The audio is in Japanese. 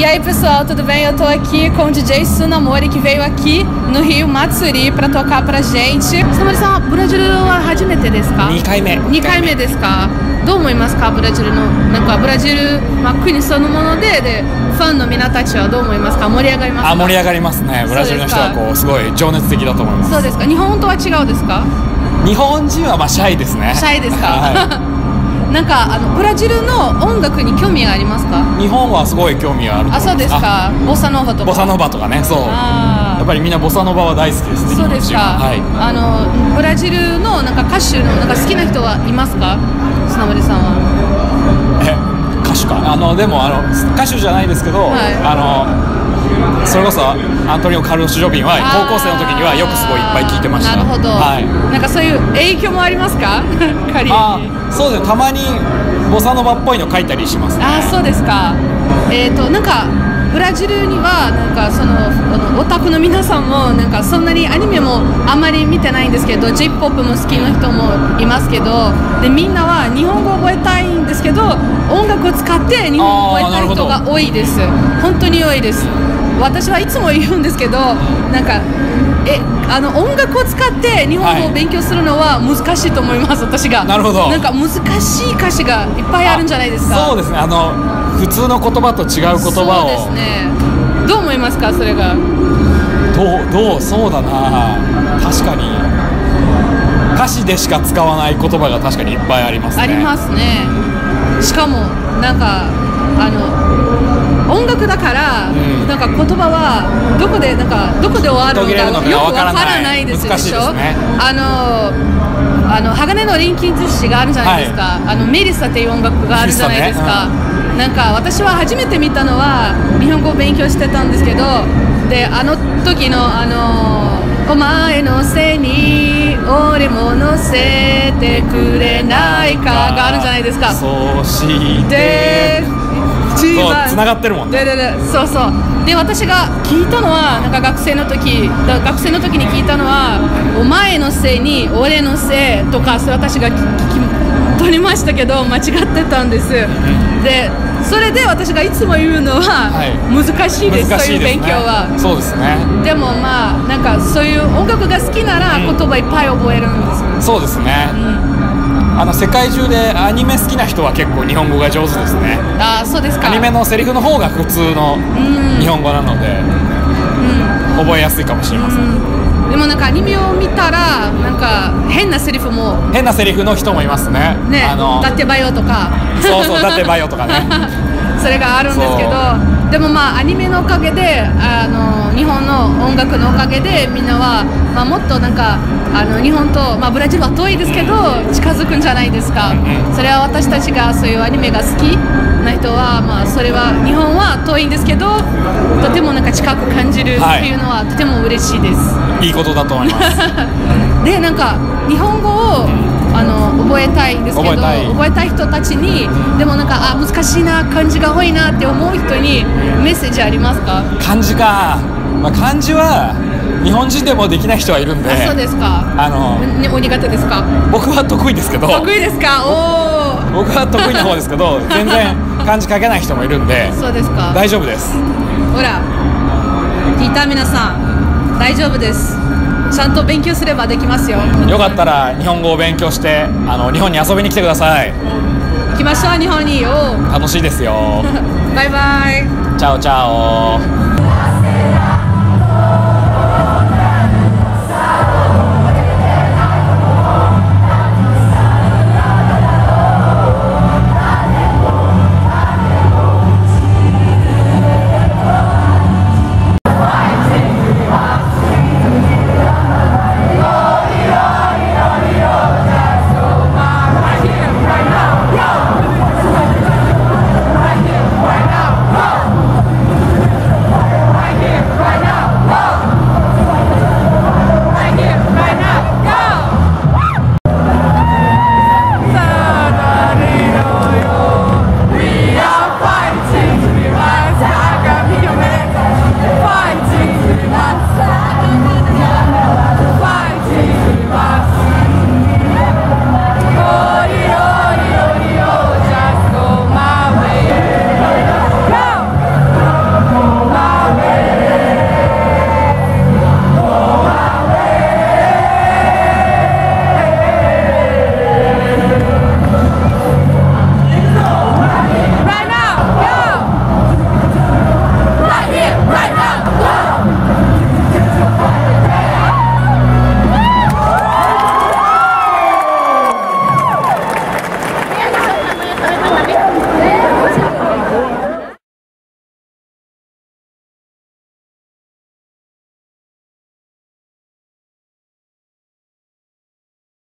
E aí, pessoal, tudo bem? Eu tô aqui com o DJ Sunamori, que veio aqui no Rio Matsuri pra tocar pra gente. Sunamori さん、ブラジルは初めてですか2回目2回目ですかどう思いますかブラジルのなんかブラジル、まあ、国そのものででファンの皆たちはどう思いますか盛り上がりますかあ盛り上がりますねブラジルの人はこうすごい情熱的だと思いますそうですか日本とは違うですか日本人はまあシャイですねシャイですか、はなんかあのブラジルの音楽に興味がありますか？い日本はすごい興味があるあそうですか。ボサノーバとか。ボサノバとかねそう。やっぱりみんなボサノバは大好きですねそうですか、ははい。あのブラジルのなんか歌手のなんか好きな人はいますか？砂森さんは。え歌手か。あのでもあの歌手じゃないですけど、はい。あのそれこそアントニオ・カルロス・ジョビンは高校生の時にはよくすごいいっぱい聞いてました。なるほど、はい。なんかそういう影響もありますか？仮に。あそうですね。たまにボサノバっぽいの書いたりしますね。あそうですか。えっ、となんかブラジルにはなんかそのオタクの皆さんもなんかそんなにアニメもあまり見てないんですけど j p o p も好きな人もいますけどでみんなは日本語を覚えたいんですけど音楽を使って日本語を覚えたい人が多いです。本当に多いです私はいつも言うんですけどなんかえあの音楽を使って日本語を勉強するのは難しいと思います、私が。なるほど。なんか難しい歌詞がいっぱいあるんじゃないですか。そうですね。あの普通の言葉と違う言葉を。そうですね。どう思いますかそれが？どうどうそうだな。確かに。歌詞でしか使わない言葉が確かにいっぱいありますね。ありますね。しかもなんかあの音楽だから、ん。なんか言葉はどこでなんかどこで終わるのかかよくわからないですで難しょね。あのあの鋼の錬金術師があるじゃないですか、あのメリッサっていう音楽があるじゃないですか、なんか私は初めて見たのは日本語を勉強してたんですけどであの時のあのお前のせいに俺も乗せてくれないかがあるじゃないですか。そうしてつながってるもんね。でででそうそう。で私が聞いたのはなんか学生の時だ学生の時に聞いたのはお前のせいに俺のせいとかそれ私が聞き取りましたけど間違ってたんです。でそれで私がいつも言うのは、はい。難しいですそういう勉強はそうですね。でもまあなんかそういう音楽が好きならうん。言葉いっぱい覚えるんですよ、そうですね、あの世界中でアニメ好きな人は結構日本語が上手ですね。ああそうですか。アニメのセリフの方が普通の日本語なので、覚えやすいかもしれません、でもなんかアニメを見たらなんか変なセリフも変なセリフの人もいますね。ねあのだってばよとか。そうそうだってばよとかね。それがあるんですけどでもまあアニメのおかげであの日本の音楽のおかげでみんなは、まあ、もっとなんかあの日本と、まあ、ブラジルは遠いですけど近づくんじゃないですか、うんそれは私たちがそういうアニメが好きな人は、まあ、それは日本は遠いんですけどとてもなんか近く感じるっていうのはとても嬉しいです、いいことだと思います。でなんか日本語をあの覚えたいんですけど覚えたい。人たちにでもなんかあ難しいな漢字が多いなって思う人にメッセージありますか、漢字か、まあ、漢字は日本人でもできない人はいるんで。あそうですか。あのねお苦手ですか？僕は得意ですけど。得意ですか？おお僕は得意な方ですけど 全然漢字書けない人もいるんで。そうですか。大丈夫です。ほら聞いた皆さん大丈夫ですちゃんと勉強すればできますよ。よかったら日本語を勉強してあの日本に遊びに来てください。来ましょう日本に。お楽しいですよ。バイバイ。チャオチャオ